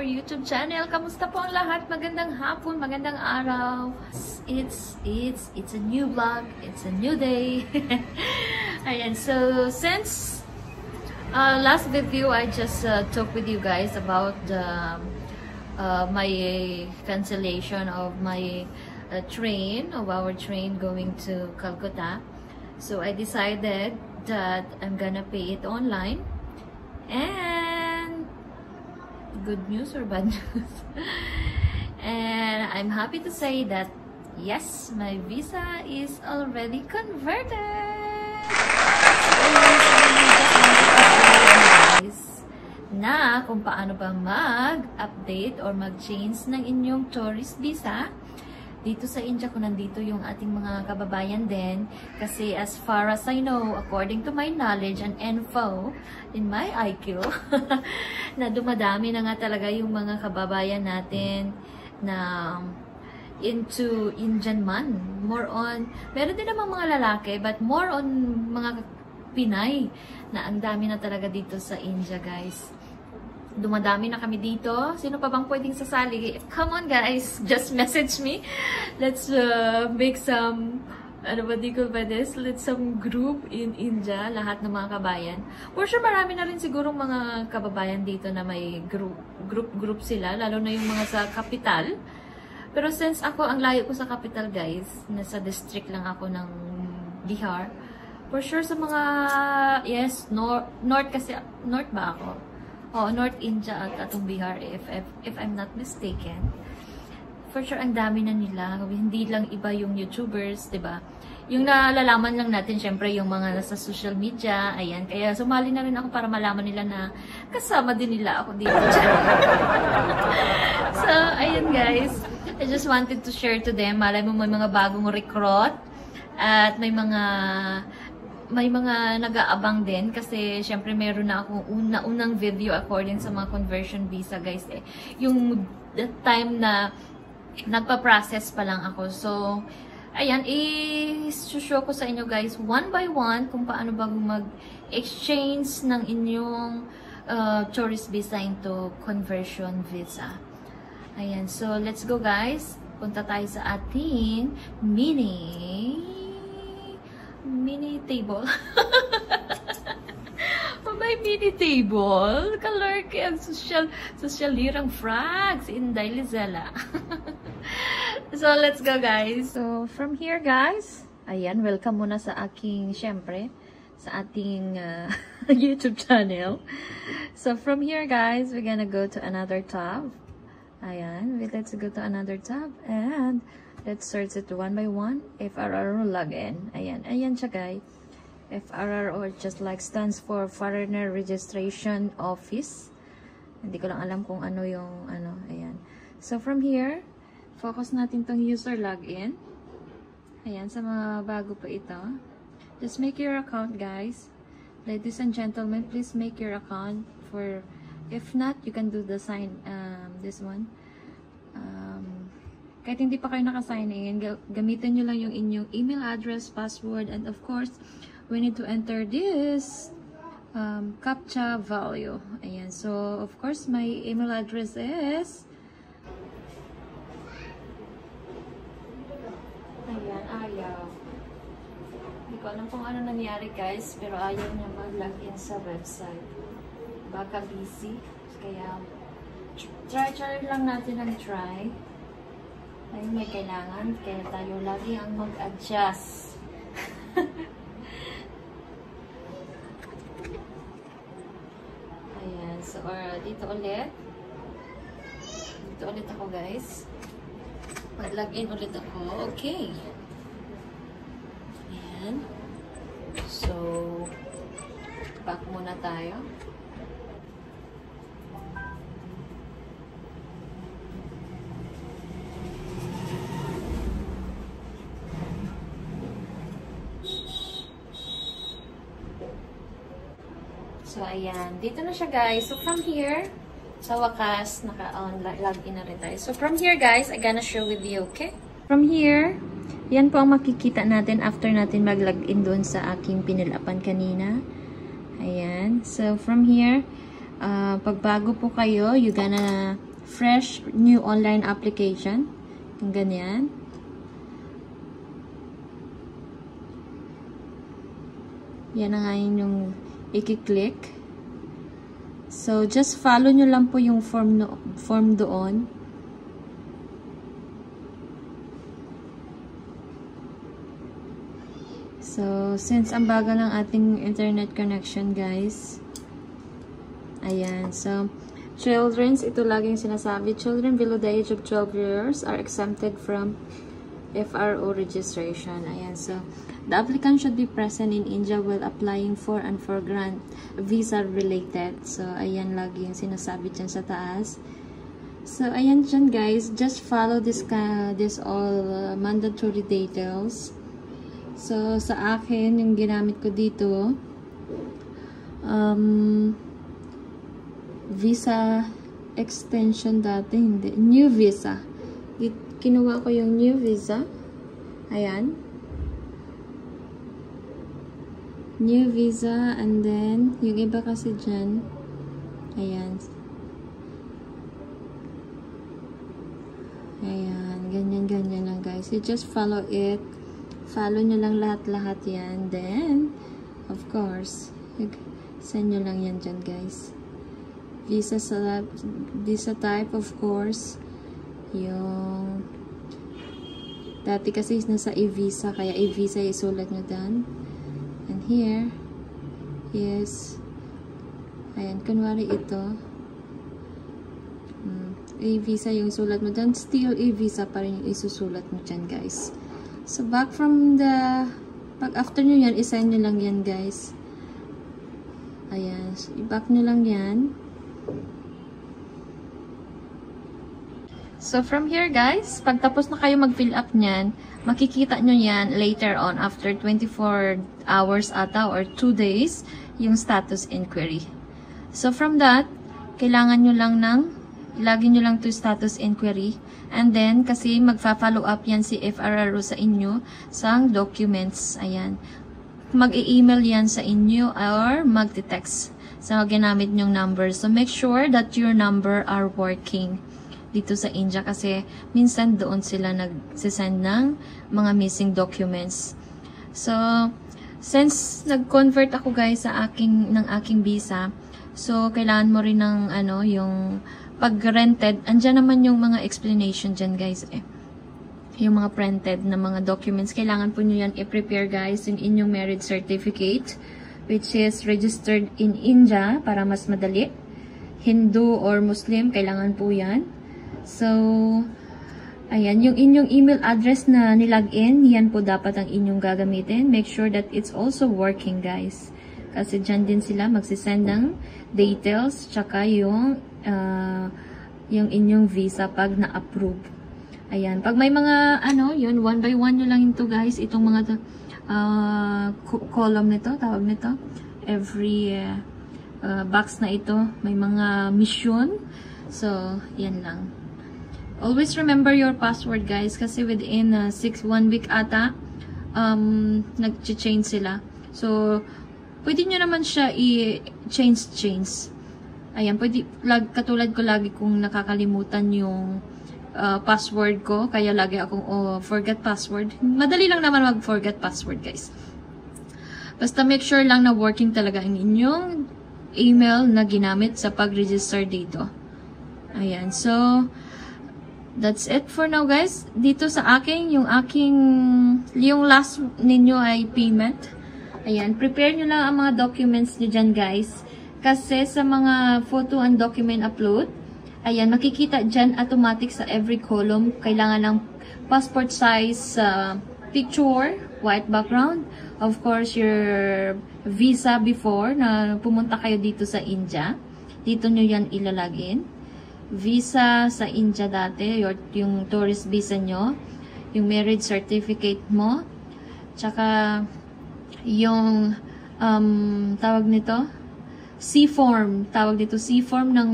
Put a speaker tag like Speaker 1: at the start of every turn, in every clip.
Speaker 1: our YouTube channel. Kamusta po ang lahat? Magandang hapon, magandang araw. It's, it's, it's a new vlog. It's a new day. Ayan, so since uh, last video, I just uh, talked with you guys about the, uh, my cancellation of my uh, train, of our train going to Calcutta. So I decided that I'm gonna pay it online. And good news or bad news? and I'm happy to say that yes, my visa is already converted. na kung paano ba mag-update or mag-change ng inyong tourist visa dito sa India kung nandito yung ating mga kababayan din. Kasi as far as I know, according to my knowledge and info in my IQ, na dumadami na nga talaga yung mga kababayan natin na into Indian man. More on, meron din naman mga lalaki, but more on mga Pinay na ang dami na talaga dito sa India, guys dumadami na kami dito. Sino pa bang pwedeng sasali? Come on guys, just message me. Let's uh, make some, ano ba di ba this? Let's some group in India, lahat ng mga kabayan. For sure, marami na rin sigurong mga kababayan dito na may group, group, group sila, lalo na yung mga sa capital. Pero since ako, ang layo ko sa capital guys, nasa district lang ako ng Bihar, for sure sa mga, yes, north, north kasi, north ba ako? Oh, North India at atong Bihar, if, if, if I'm not mistaken. For sure, ang dami na nila. Hindi lang iba yung YouTubers, 'di ba? Yung nalalaman lang natin, syempre, yung mga nasa social media, ayan. Kaya sumali na rin ako para malaman nila na kasama din nila ako dito. so, ayun guys. I just wanted to share to them. Malay mo may mga bagong recruit at may mga may mga nag-aabang din kasi syempre meron na akong una, unang video according sa mga conversion visa guys eh. Yung time na nagpa-process pa lang ako. So, ayan, i-show ko sa inyo guys one by one kung paano ba mag-exchange ng inyong uh, tourist visa into conversion visa. Ayan, so let's go guys. Punta tayo sa ating mini table. oh, may mini table. Kalurk ang social, social lirang frags in Dailizela. so, let's go, guys. So, from here, guys, ayan, welcome muna sa aking, syempre, sa ating uh, YouTube channel. So, from here, guys, we're gonna go to another tab. Ayan, let's go to another tab. And, Let's search it one by one. FRRO login. Ayan. Ayan siya, guys. FRRO just like stands for Foreigner Registration Office. Hindi ko lang alam kung ano yung ano. Ayan. So, from here, focus natin tong user login. Ayan. Sa mga bago pa ito. Just make your account, guys. Ladies and gentlemen, please make your account for if not, you can do the sign, um, this one. Um, kahit hindi pa kayo nakasign in, gamitin nyo lang yung inyong email address, password, and of course, we need to enter this um, CAPTCHA value. Ayan. So, of course, my email address is Ayan, ayaw. Hindi ko alam kung ano nangyari guys, pero ayaw niya mag-login sa website. Baka busy. Kaya, try-try lang natin ang try. Ay, may kailangan. Kaya tayo lagi ang mag-adjust. Ayan. So, or, dito ulit. Dito ulit ako, guys. Mag-login ulit ako. Okay. Ayan. So, back muna tayo. Ayan. Dito na siya, guys. So, from here, sa wakas, naka-login na rin tayo. So, from here, guys, I'm gonna show with you, okay? From here, yan po ang makikita natin after natin mag-login doon sa aking pinilapan kanina. Ayan. So, from here, uh, pagbago po kayo, you gonna fresh new online application. Yung ganyan. Yan na nga yung i-click. So, just follow nyo lang po yung form, no, form doon. So, since ang bagal ng ating internet connection, guys, ayan, so, children's, ito laging sinasabi, children below the age of 12 years are exempted from FRO registration. Ayan, so, The applicant should be present in India while applying for and for grant visa related. So, ayan lagi yung sinasabi dyan sa taas. So, ayan dyan guys. Just follow this, uh, this all uh, mandatory details. So, sa akin, yung ginamit ko dito, um, visa extension dati, hindi. New visa. Kinuha ko yung new visa. Ayan. New visa and then yung iba kasi dyan. Ayan. Ayan ganyan ganyan lang guys. You just follow it. Follow nyo lang lahat lahat yan. Then of course send nyo lang yan dyan guys. Visa sa visa type of course. Yung dati kasi nasa e-visa kaya e-visa isulat nyo dyan here is ayan, kunwari ito hmm, A-visa yung sulat mo dyan. Still A-visa pa rin yung isusulat mo dyan, guys. So, back from the pag after nyo yan, isign nyo lang yan, guys. Ayan. So, i-back nyo lang yan. So, from here, guys, pag tapos na kayo mag-fill up nyan, makikita nyo yan later on after 24 hours ata or 2 days yung status inquiry. So from that, kailangan nyo lang ng lagi nyo lang to status inquiry and then kasi magfa-follow up yan si FRRO sa inyo sa documents. Ayan. Mag-e-email yan sa inyo or mag-text sa ginamit nyong number. So make sure that your number are working dito sa India kasi minsan doon sila nag-send ng mga missing documents. So, since nag-convert ako guys sa aking ng aking visa, so kailangan mo rin ng ano, yung pag-rented, andyan naman yung mga explanation dyan guys eh. Yung mga printed na mga documents, kailangan po nyo yan i-prepare guys yung inyong marriage certificate which is registered in India para mas madali. Hindu or Muslim, kailangan po yan. So, ayan, yung inyong email address na nilagin, yan po dapat ang inyong gagamitin. Make sure that it's also working, guys. Kasi dyan din sila magsisend ng details, tsaka yung, uh, yung inyong visa pag na-approve. Ayan, pag may mga, ano, yun, one by one nyo lang ito, guys, itong mga uh, column nito, tawag nito. Every uh, uh, box na ito, may mga mission. So, yan lang. Always remember your password, guys. Kasi within uh, six, one week ata, um, nag-change sila. So, pwede nyo naman siya i-change, change. Ayan, pwede, lag, katulad ko lagi kung nakakalimutan yung uh, password ko. Kaya lagi akong oh, forget password. Madali lang naman mag-forget password, guys. Basta make sure lang na working talaga ang inyong email na ginamit sa pag-register dito. Ayan, so, That's it for now guys. Dito sa akin, yung aking, yung last ninyo ay payment. Ayan, prepare nyo lang ang mga documents nyo dyan guys. Kasi sa mga photo and document upload, ayan, makikita dyan automatic sa every column. Kailangan ng passport size uh, picture, white background. Of course, your visa before na pumunta kayo dito sa India. Dito nyo yan ilalagin visa sa India dati, your, yung tourist visa nyo, yung marriage certificate mo, tsaka yung um, tawag nito, C-form, tawag dito C-form ng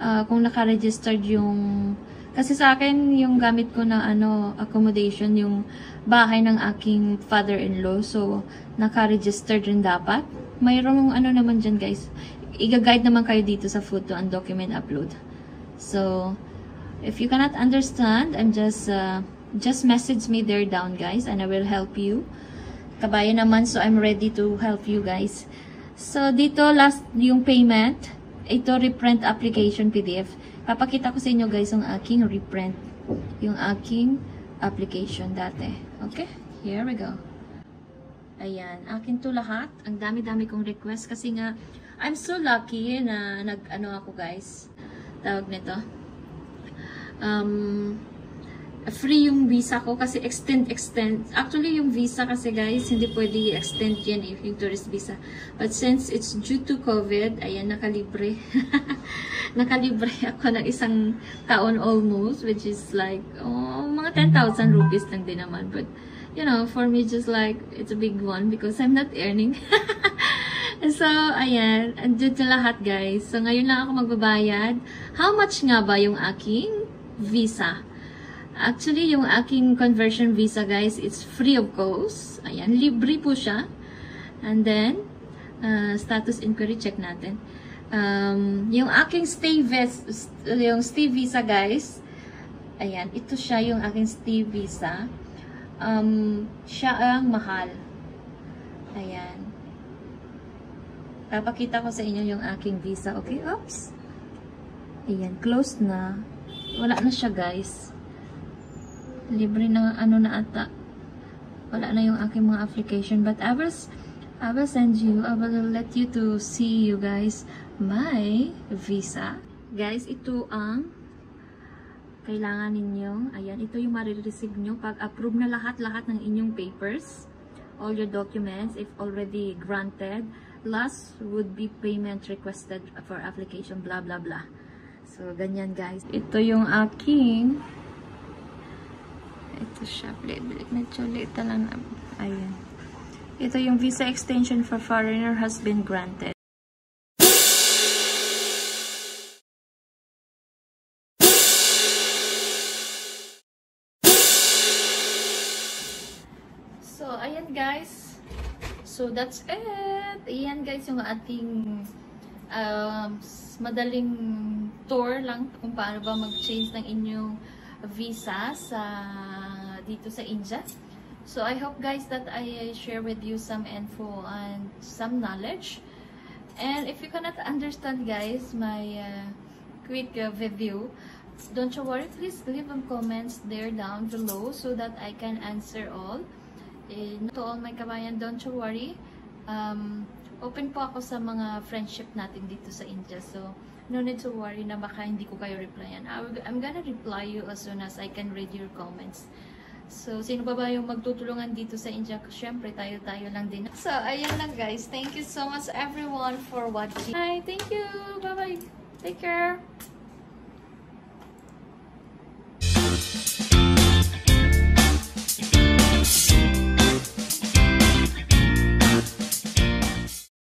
Speaker 1: uh, kung naka-registered yung kasi sa akin yung gamit ko na ano accommodation yung bahay ng aking father-in-law so naka-registered rin dapat mayroong ano naman dyan guys i-guide naman kayo dito sa photo and document upload. So, if you cannot understand, I'm just, uh, just message me there down guys and I will help you. Kabayan naman, so I'm ready to help you guys. So, dito last yung payment. Ito reprint application PDF. Papakita ko sa inyo guys yung aking reprint. Yung aking application dati. Okay? Here we go. Ayan. Akin to lahat. Ang dami-dami kong request kasi nga I'm so lucky na nag-ano ako guys. Tawag nito. Um, free yung visa ko kasi extend, extend. Actually, yung visa kasi guys, hindi pwede extend yan if yung tourist visa. But since it's due to COVID, ayan, nakalibre. nakalibre ako ng isang taon almost, which is like, oh, mga 10,000 rupees lang din naman. But, you know, for me, just like, it's a big one because I'm not earning. So, ayan. Andun na lahat, guys. So, ngayon lang ako magbabayad. How much nga ba yung aking visa? Actually, yung aking conversion visa, guys, it's free of cost. Ayan, libre po siya. And then, uh, status inquiry, check natin. Um, yung aking stay, ves yung stay visa, guys, ayan, ito siya yung aking stay visa. Um, siya ang mahal. Ayan. Papakita ko sa inyo yung aking visa. Okay, oops. Ayan, closed na. Wala na siya, guys. Libre na, ano na ata. Wala na yung aking mga application. But I will, I will send you, I will let you to see you guys my visa. Guys, ito ang kailangan ninyo. Ayan, ito yung marireceive nyo pag approve na lahat-lahat ng inyong papers. All your documents, if already granted last would be payment requested for application, blah, blah, blah. So, ganyan guys. Ito yung aking ito siya. Medyo late lang. Ayan. Ito yung visa extension for foreigner has been granted. So, that's it. Ayan guys, yung ating um, madaling tour lang kung paano ba mag-change ng inyong visa sa dito sa India. So, I hope guys that I share with you some info and some knowledge. And if you cannot understand guys, my uh, quick uh, review, don't you worry, please leave them comments there down below so that I can answer all. Eh, to all my kabayan, don't you worry. Um, open po ako sa mga friendship natin dito sa India. So, no need to worry na baka hindi ko kayo replyan. I'm gonna reply you as soon as I can read your comments. So, sino ba ba yung magtutulungan dito sa India? Siyempre, tayo-tayo lang din. So, ayun lang guys. Thank you so much everyone for watching. Hi, thank you. Bye-bye. Take care.